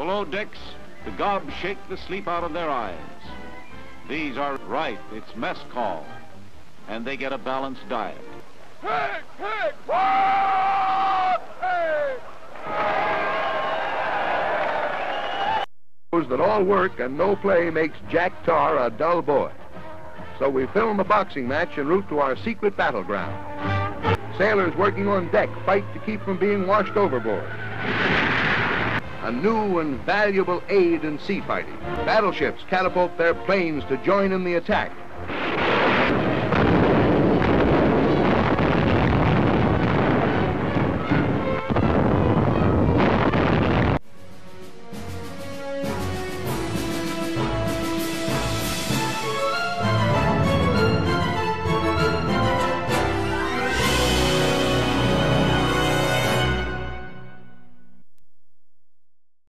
Below decks, the gobs shake the sleep out of their eyes. These are right, it's mess call, and they get a balanced diet. Pig, pig, what? Pig! That all work and no play makes Jack Tar a dull boy. So we film a boxing match en route to our secret battleground. Sailors working on deck fight to keep from being washed overboard. A new and valuable aid in sea fighting. Battleships catapult their planes to join in the attack.